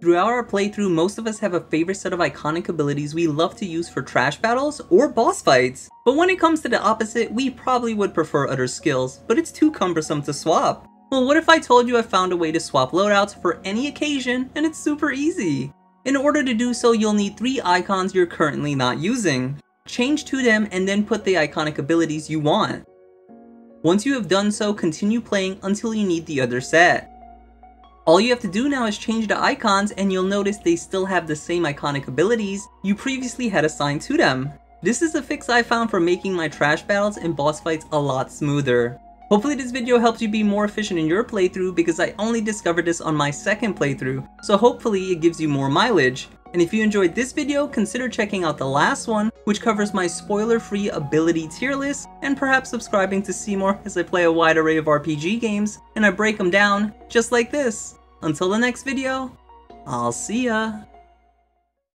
Throughout our playthrough, most of us have a favorite set of Eikonic abilities we love to use for trash battles or boss fights. But when it comes to the opposite, we probably would prefer other skills, but it's too cumbersome to swap. Well, what if I told you I found a way to swap loadouts for any occasion, and it's super easy? In order to do so, you'll need three Eikons you're currently not using. Change to them and then put the Eikonic abilities you want. Once you have done so, continue playing until you need the other set. All you have to do now is change the Eikons and you'll notice they still have the same Eikonic abilities you previously had assigned to them. This is a fix I found for making my trash battles and boss fights a lot smoother. Hopefully this video helps you be more efficient in your playthrough because I only discovered this on my second playthrough, so hopefully it gives you more mileage. And if you enjoyed this video, consider checking out the last one, which covers my spoiler-free ability tier list, and perhaps subscribing to see more as I play a wide array of RPG games, and I break them down just like this. Until the next video, I'll see ya!